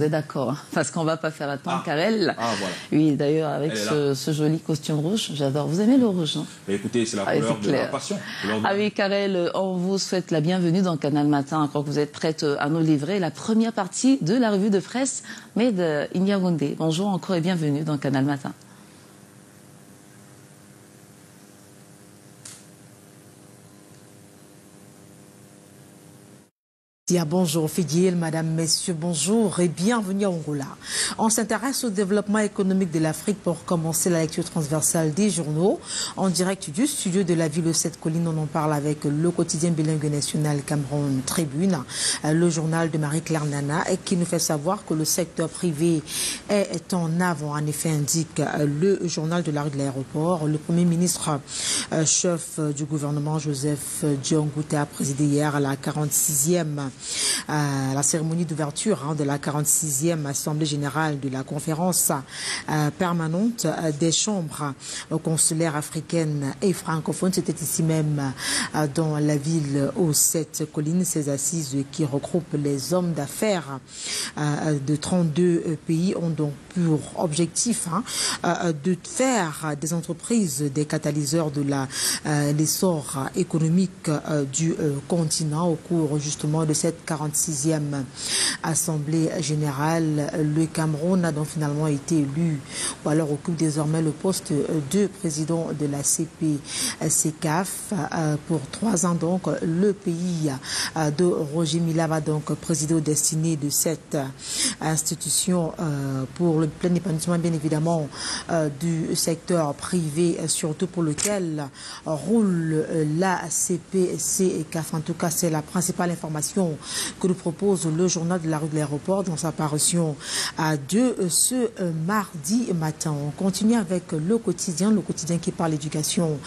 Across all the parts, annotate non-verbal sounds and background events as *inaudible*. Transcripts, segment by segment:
Vous êtes d'accord, hein, parce qu'on ne va pas faire attendre Ah. Karel. Ah, voilà. Oui, d'ailleurs, avec ce, ce joli costume rouge, j'adore. Vous aimez le rouge, hein? Bah, écoutez, c'est la Ah, couleur de la passion. de- Ah oui, Karel, on vous souhaite la bienvenue dans Canal Matin. Quand vous êtes prête à nous livrer la première partie de la revue de presse Made in Yaoundé. Bonjour encore et bienvenue dans Canal Matin. Bonjour Fidjil, madame, messieurs, bonjour et bienvenue à Angola. On s'intéresse au développement économique de l'Afrique pour commencer la lecture transversale des journaux. En direct du studio de la ville 7 collines, on en parle avec le quotidien bilingue national Cameroun Tribune, le journal de Marie-Claire Nana, qui nous fait savoir que le secteur privé est en avant. En effet, indique le journal de la rue de l'aéroport. Le premier ministre, euh, chef du gouvernement, Joseph Diongouta, a présidé hier à la 46e euh, la cérémonie d'ouverture hein, de la 46e Assemblée générale de la conférence euh, permanente euh, des chambres euh, consulaires africaines et francophones. C'était ici même euh, dans la ville aux sept collines, ces assises qui regroupent les hommes d'affaires euh, de 32 pays ont donc pour objectif hein, euh, de faire des entreprises des catalyseurs de euh, l'essor économique euh, du euh, continent au cours justement de cette 46e Assemblée générale. Le Cameroun a donc finalement été élu ou alors occupe désormais le poste de président de la CP-CECAF euh, pour trois ans. Donc le pays euh, de Roger Mila va donc présider aux destinées de cette institution euh, pour le plein épanouissement bien évidemment du secteur privé, surtout pour lequel roule la CP-CECAF. En tout cas, c'est la principale information que nous propose le journal de la rue de l'aéroport dans sa parution à deux ce mardi matin. On continue avec le quotidien, le quotidien qui parle d'éducation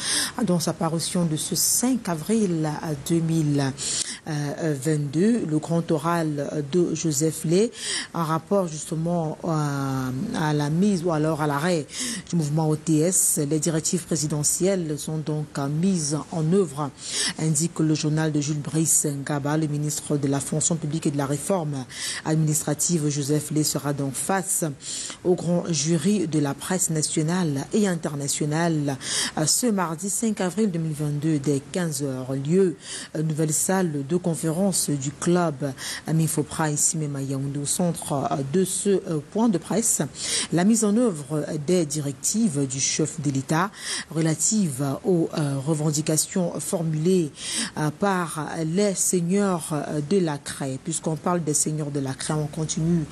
dans sa parution de ce 5 avril 2022, le grand oral de Joseph Lay en rapport justement à, à la mise ou alors à l'arrêt du mouvement OTS. Les directives présidentielles sont donc mises en œuvre, indique le journal de Jules Brice Ngaba, le ministre de la fonction publique et de la réforme administrative. Joseph Lay sera donc face au grand jury de la presse nationale et internationale ce mardi 5 avril 2022 dès 15h. Lieu, nouvelle salle de conférence du club Amifopra ici même à Yaoundé au centre de ce point de presse. La mise en œuvre des directives du chef de l'État relatives aux revendications formulées par les seigneurs de la craie. Puisqu'on parle des seigneurs de la craie, on continue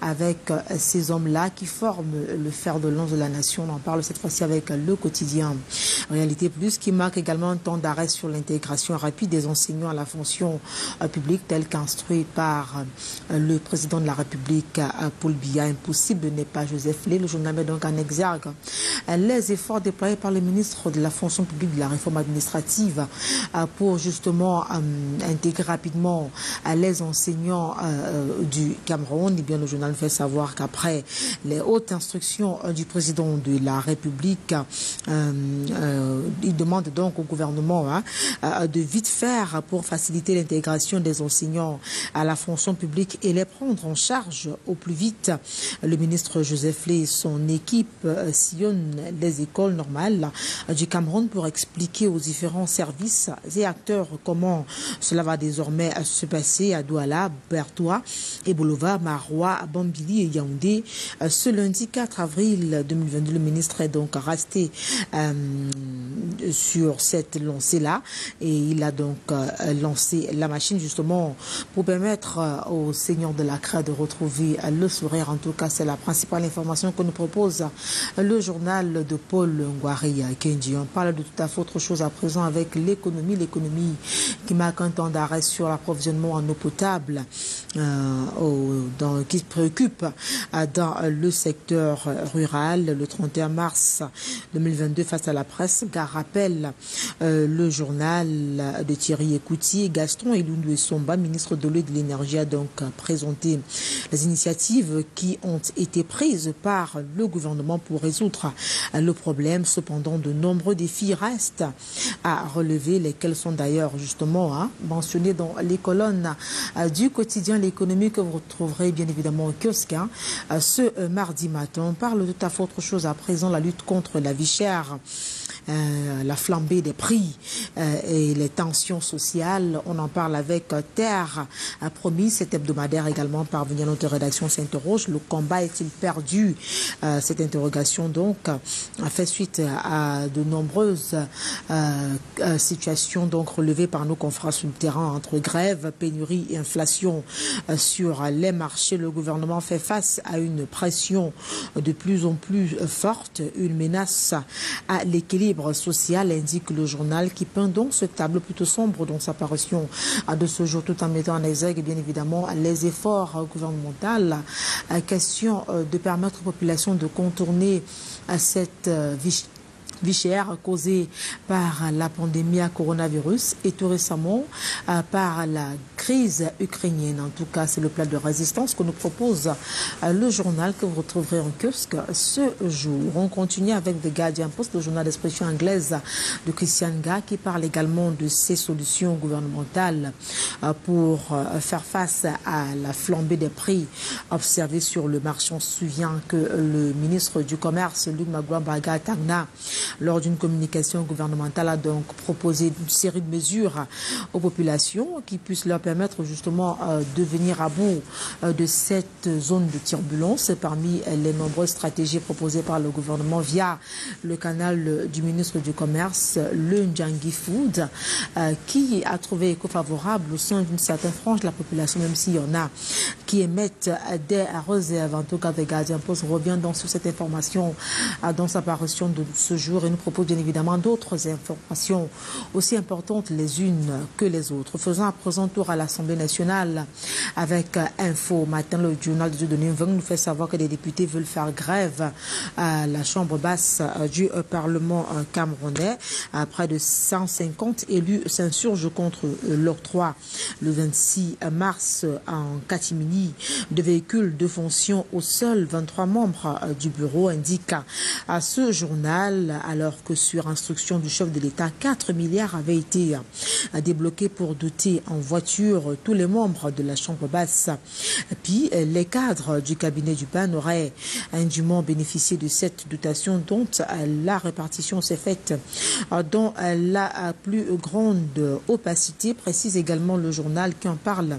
avec ces hommes-là qui forment le fer de lance de la nation. On en parle cette fois-ci avec le quotidien Réalité Plus qui marque également un temps d'arrêt sur l'intégration rapide des enseignants à la fonction publique tel qu'instruit par le président de la République Paul Biya. Impossible n'est pas Joseph Lé. Le journal met donc en exergue les efforts déployés par le ministre de la fonction publique de la réforme administrative pour justement intégrer rapidement les enseignants du Cameroun. Et bien, le journal fait savoir qu'après les hautes instructions du président de la République, il demande donc au gouvernement hein, de vite faire pour faciliter l'intégration des enseignants à la fonction publique et les prendre en charge au plus vite. Le ministre Joseph Lé et son équipe sillonnent les écoles normales du Cameroun pour expliquer aux différents services et acteurs comment cela va désormais se passer à Douala, Bertois, Ebolova, Marois, Bambili et Yaoundé. Ce lundi 4 avril 2022, le ministre est donc resté euh, sur cette lancée-là et il a donc euh, lancé la machine justement pour permettre euh, aux seigneurs de la CRA de retrouver le sourire. En tout cas, c'est la principale information que nous propose le journal de Paul Ngwari Kenji. On parle de tout à fait autre chose à présent avec l'économie, l'économie qui marque un temps d'arrêt sur l'approvisionnement en eau potable euh, au, dans, qui préoccupe euh, dans le secteur rural. Le 31 mars 2022, face à la presse, car rappelle euh, le journal de Thierry Ekouti, Gaston et Somba, ministre de l'eau et de l'énergie, a donc présenté les initiatives qui ont été prises par le gouvernement pour résoudre le problème. Cependant, de nombreux défis restent à relever, lesquels sont d'ailleurs justement hein, mentionnés dans les colonnes colonne du quotidien L'économie que vous retrouverez bien évidemment au kiosque hein, ce mardi matin. On parle de tout à fait autre chose à présent, la lutte contre la vie chère. Euh, la flambée des prix euh, et les tensions sociales. On en parle avec Terre, a promis cet hebdomadaire également parvenu à notre rédaction s'interroge. Le combat est-il perdu? Euh, Cette interrogation donc a fait suite à de nombreuses situations donc relevées par nos confrères sur le terrain entre grève, pénurie et inflation sur les marchés. Le gouvernement fait face à une pression de plus en plus forte, une menace à l'équilibre social, indique le journal, qui peint donc ce tableau plutôt sombre dans sa parution de ce jour, tout en mettant en exergue, bien évidemment, les efforts gouvernementaux. Question euh, de permettre aux populations de contourner euh, cette euh, vie vie chère causée par la pandémie à coronavirus et tout récemment euh, par la crise ukrainienne. En tout cas, c'est le plat de résistance que nous propose euh, le journal que vous retrouverez en kiosque ce jour. On continue avec The Guardian Post, le journal d'expression anglaise de Christian Ga qui parle également de ces solutions gouvernementales euh, pour faire face à la flambée des prix observés sur le marché. On se souvient que le ministre du Commerce, Luc Magwambaga Tagna, lors d'une communication gouvernementale, a donc proposé une série de mesures aux populations qui puissent leur permettre justement euh, de venir à bout euh, de cette zone de turbulence parmi les nombreuses stratégies proposées par le gouvernement via le canal du ministre du Commerce, le Ndjangi Food, euh, qui a trouvé écho favorable au sein d'une certaine frange de la population, même s'il y en a qui émettent des réserves. En tout cas, The Guardian Post revient donc sur cette information dans sa parution de ce jour et nous propose bien évidemment d'autres informations aussi importantes les unes que les autres. Faisons à présent tour à l'Assemblée nationale avec Info Matin. Le journal de Denis nous fait savoir que les députés veulent faire grève à la Chambre basse du Parlement camerounais. Près de 150 élus s'insurgent contre l'octroi le 26 mars en catimini de véhicules de fonction aux seuls 23 membres du bureau, indique à ce journal alors que sur instruction du chef de l'État, 4 milliards avaient été euh, débloqués pour doter en voiture tous les membres de la Chambre basse. Puis euh, les cadres du cabinet du PAN auraient indûment bénéficié de cette dotation dont euh, la répartition s'est faite dans la plus grande opacité, précise également le journal qui en parle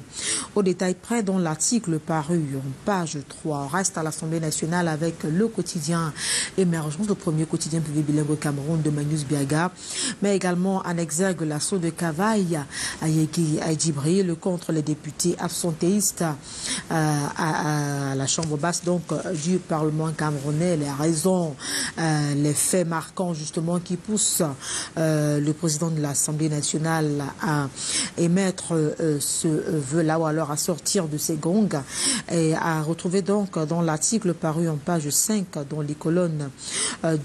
au détail près dans l'article paru en page 3. On reste à l'Assemblée nationale avec le quotidien Émergence, le premier quotidien public au Cameroun de Magnus Biaga, mais également en exergue l'assaut de Cavaille à Djibril contre les députés absentéistes euh, à, la Chambre basse donc du Parlement camerounais. Les raisons, euh, les faits marquants justement qui poussent euh, le président de l'Assemblée nationale à émettre ce vœu-là ou alors à sortir de ses gongs et à retrouver donc dans l'article paru en page 5 dans les colonnes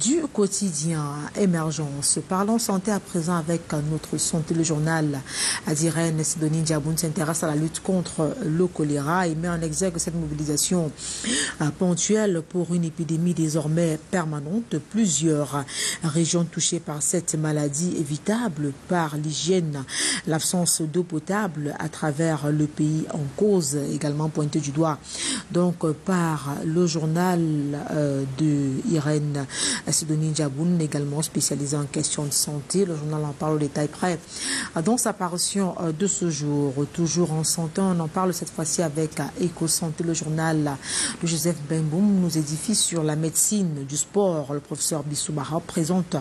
du quotidien émergence. Parlons santé à présent avec notre santé, le journal Adirène Sidonie S'intéresse à la lutte contre le choléra et met en exergue cette mobilisation euh, ponctuelle pour une épidémie désormais permanente. Plusieurs régions touchées par cette maladie évitable par l'hygiène, l'absence d'eau potable à travers le pays en cause, également pointé du doigt donc par le journal euh, de Irène Sidonie Diaboun également spécialisé en questions de santé. Le journal en parle au détail près. Dans sa parution euh, de ce jour, toujours en santé, on en parle cette fois-ci avec Eco Santé, le journal de Joseph Benboum nous édifie sur la médecine du sport. Le professeur Bissoumara présente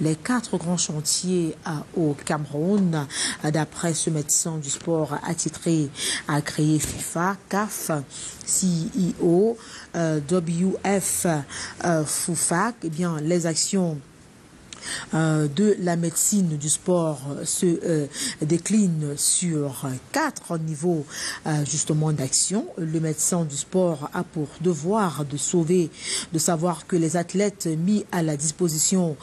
les quatre grands chantiers euh, au Cameroun. D'après ce médecin du sport attitré à créer FIFA, CAF, CEO, euh, WF, FUFAC, eh bien, les actions euh, de la médecine du sport se euh, décline sur quatre niveaux euh, justement d'action. Le médecin du sport a pour devoir de sauver, de savoir que les athlètes mis à la disposition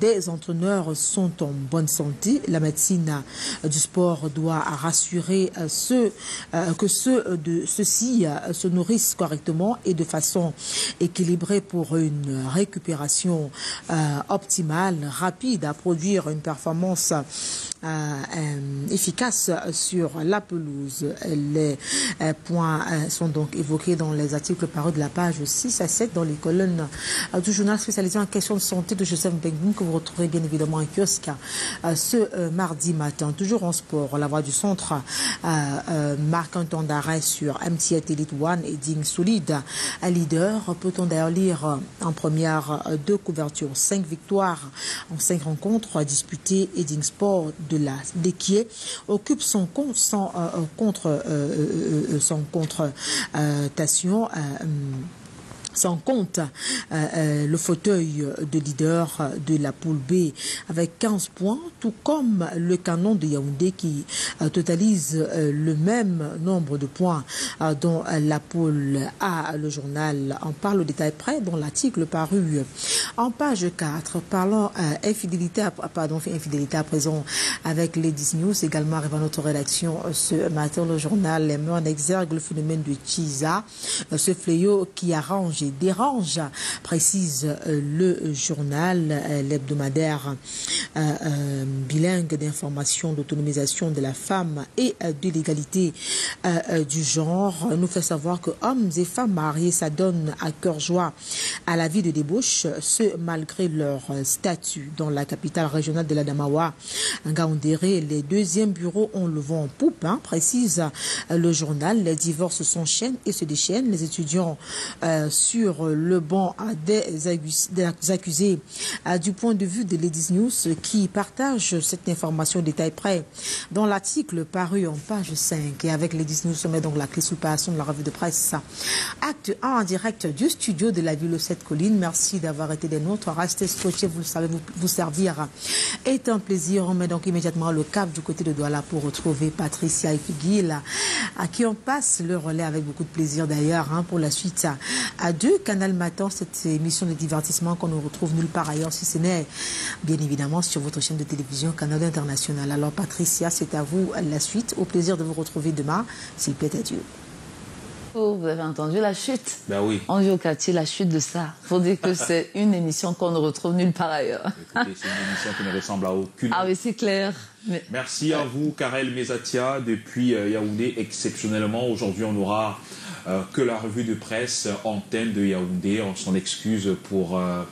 des entraîneurs sont en bonne santé. La médecine du sport doit rassurer ceux que ceux de ceux-ci se nourrissent correctement et de façon équilibrée pour une récupération optimale rapide à produire une performance efficace sur la pelouse. Les points sont donc évoqués dans les articles parus de la page 6 à 7 dans les colonnes du journal spécialisé en questions de santé de Joseph Bengun que vous retrouverez bien évidemment en kiosque ce mardi matin. Toujours en sport, la voix du centre marque un temps d'arrêt sur MTL Elite One et Ding Solide. Leader, peut-on d'ailleurs lire en première deux couvertures, cinq victoires en cinq rencontres disputées. Edding Sport de la Déquier occupe son compte sans contre son contre-tation sans compte le fauteuil de leader de la poule B avec 15 points, tout comme le canon de Yaoundé qui totalise le même nombre de points dont la poule A. Le journal en parle au détail près dans l'article paru en page 4, parlant infidélité, à, pardon, infidélité à présent avec les News, également arrive à notre rédaction ce matin, le journal met en exergue le phénomène de Chiza, ce fléau qui arrange dérange, précise le journal, l'hebdomadaire bilingue d'information d'autonomisation de la femme et de l'égalité du genre, nous fait savoir que hommes et femmes mariés s'adonnent à cœur joie à la vie de débauche, ce malgré leur statut dans la capitale régionale de la Damawa, Gaoundéré. Les deuxièmes bureaux ont le vent en poupe, hein, précise le journal. Les divorces s'enchaînent et se déchaînent. Les étudiants euh, le banc des, accusés du point de vue de Ladies News qui partagent cette information détail près dans l'article paru en page 5 et avec Ladies News, on met donc la clé sous de la revue de presse. Acte 1 en direct du studio de la ville 7 Collines. Merci d'avoir été des nôtres. Restez scotchés, vous le savez, vous, vous servir est un plaisir. On met donc immédiatement le cap du côté de Douala pour retrouver Patricia Ifigil, à qui on passe le relais avec beaucoup de plaisir d'ailleurs hein, pour la suite à Canal Matin, cette émission de divertissement qu'on ne retrouve nulle part ailleurs si ce n'est bien évidemment sur votre chaîne de télévision Canal International. Alors Patricia, c'est à vous la suite. Au plaisir de vous retrouver demain. S'il plaît à Dieu. Oh, vous avez entendu la chute? Ben oui. On vit au quartier la chute de ça. faut dire que *laughs* c'est une émission qu'on ne retrouve nulle part ailleurs. Écoutez, c'est une émission qui ne ressemble à aucune. Ah oui, c'est clair. Mais... Merci à vous, Karel Mezatia, depuis Yaoundé. Exceptionnellement, aujourd'hui, on n'aura euh, que la revue de presse antenne de Yaoundé. On s'en excuse pour euh,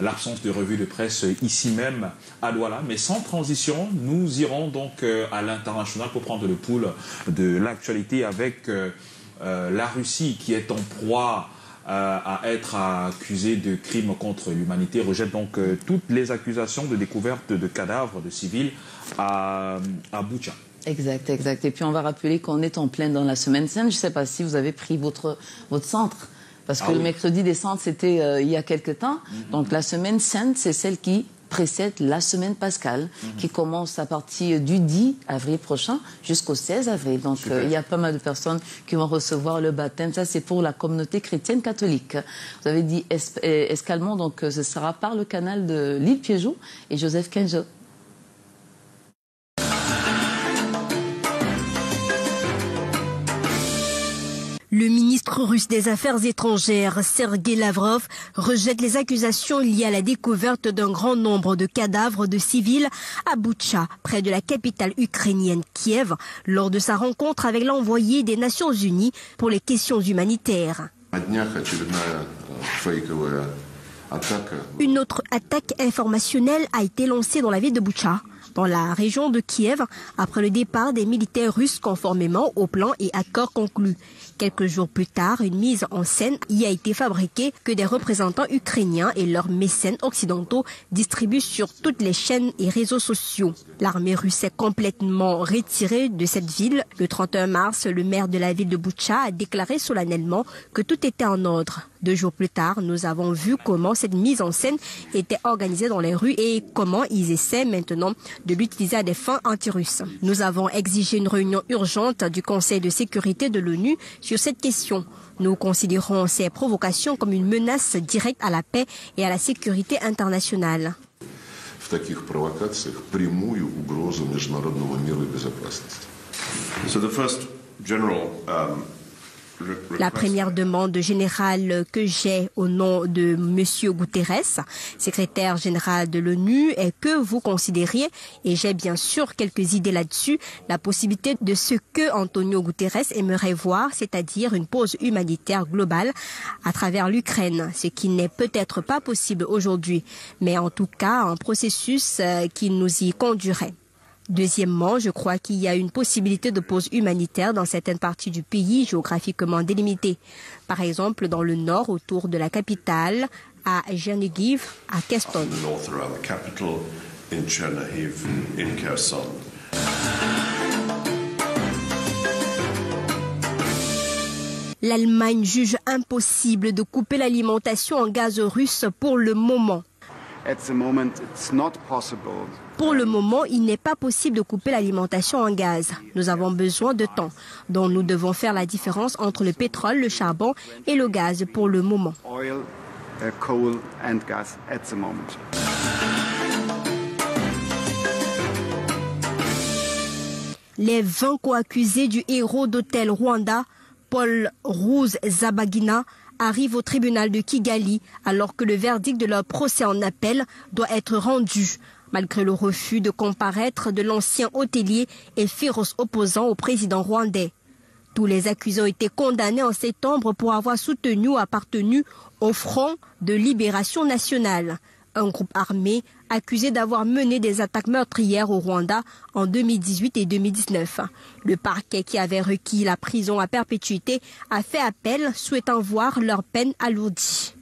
l'absence de revue de presse ici même à Douala. Mais sans transition, nous irons donc euh, à l'international pour prendre le pouls de l'actualité avec euh, la Russie, qui est en proie euh, à être accusée de crimes contre l'humanité, rejette donc euh, toutes les accusations de découverte de cadavres de civils à, à Boucha. Exact, exact. Et puis on va rappeler qu'on est en pleine dans la semaine sainte. Je ne sais pas si vous avez pris votre, votre centre. Parce que Ah le oui. mercredi des centres, c'était euh, il y a quelque temps. Donc la semaine sainte, c'est celle qui précède la semaine pascale, qui commence à partir du 10 avril prochain jusqu'au 16 avril. Donc euh, il y a pas mal de personnes qui vont recevoir le baptême. Ça, c'est pour la communauté chrétienne catholique. Vous avez dit es euh, Escalmont, donc euh, ce sera par le canal de l'île Piégeot et Joseph Kenjo. Le ministre russe des Affaires étrangères, Sergei Lavrov, rejette les accusations liées à la découverte d'un grand nombre de cadavres de civils à Boutcha, près de la capitale ukrainienne Kiev, lors de sa rencontre avec l'envoyé des Nations Unies pour les questions humanitaires. Une autre attaque informationnelle a été lancée dans la ville de Boutcha dans la région de Kiev, après le départ des militaires russes conformément au plan et accords conclus. Quelques jours plus tard, une mise en scène y a été fabriquée que des représentants ukrainiens et leurs mécènes occidentaux distribuent sur toutes les chaînes et réseaux sociaux. L'armée russe est complètement retirée de cette ville. Le 31 mars, le maire de la ville de Boutcha a déclaré solennellement que tout était en ordre. Deux jours plus tard, nous avons vu comment cette mise en scène était organisée dans les rues et comment ils essaient maintenant de l'utiliser à des fins anti-russes. Nous avons exigé une réunion urgente du Conseil de sécurité de l'ONU sur cette question. Nous considérons ces provocations comme une menace directe à la paix et à la sécurité internationale. в таких провокациях прямую угрозу международному миру и безопасности. So the first general um, La première demande générale que j'ai au nom de M. Guterres, secrétaire général de l'ONU, est que vous considériez, et j'ai bien sûr quelques idées là-dessus, la possibilité de ce que Antonio Guterres aimerait voir, c'est-à-dire une pause humanitaire globale à travers l'Ukraine, ce qui n'est peut-être pas possible aujourd'hui, mais en tout cas un processus euh, qui nous y conduirait. Deuxièmement, je crois qu'il y a une possibilité de pause humanitaire dans certaines parties du pays géographiquement délimitées. Par exemple, dans le nord, autour de la capitale, à Chernihiv, à Keston. L'Allemagne juge impossible de couper l'alimentation en gaz russe pour le moment. Pour le moment, il n'est pas possible de couper l'alimentation en gaz. Nous avons besoin de temps, donc nous devons faire la différence entre le pétrole, le charbon et le gaz pour le moment. Les 20 co-accusés du héros d'hôtel Rwanda, Paul Rose Zabagina, arrivent au tribunal de Kigali alors que le verdict de leur procès en appel doit être rendu. Malgré le refus de comparaître de l'ancien hôtelier et féroce opposant au président rwandais. Tous les accusés ont été condamnés en septembre pour avoir soutenu ou appartenu au Front de Libération Nationale un groupe armé accusé d'avoir mené des attaques meurtrières au Rwanda en 2018 et 2019. Le parquet qui avait requis la prison à perpétuité a fait appel souhaitant voir leur peine alourdie.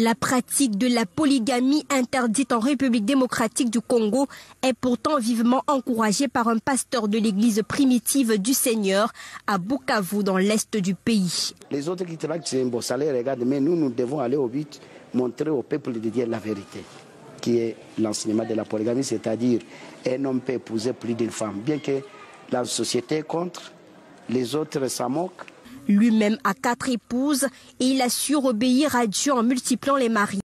La pratique de la polygamie interdite en République démocratique du Congo est pourtant vivement encouragée par un pasteur de l'église primitive du Seigneur à Bukavu dans l'est du pays. Les autres qui travaillent, ça les regarde, mais nous, nous devons aller au but, montrer au peuple de Dieu la vérité, qui est l'enseignement de la polygamie, c'est-à-dire un homme peut épouser plus d'une femme, bien que la société est contre, les autres s'en moquent. Lui-même a quatre épouses et il assure obéir à Dieu en multipliant les maris.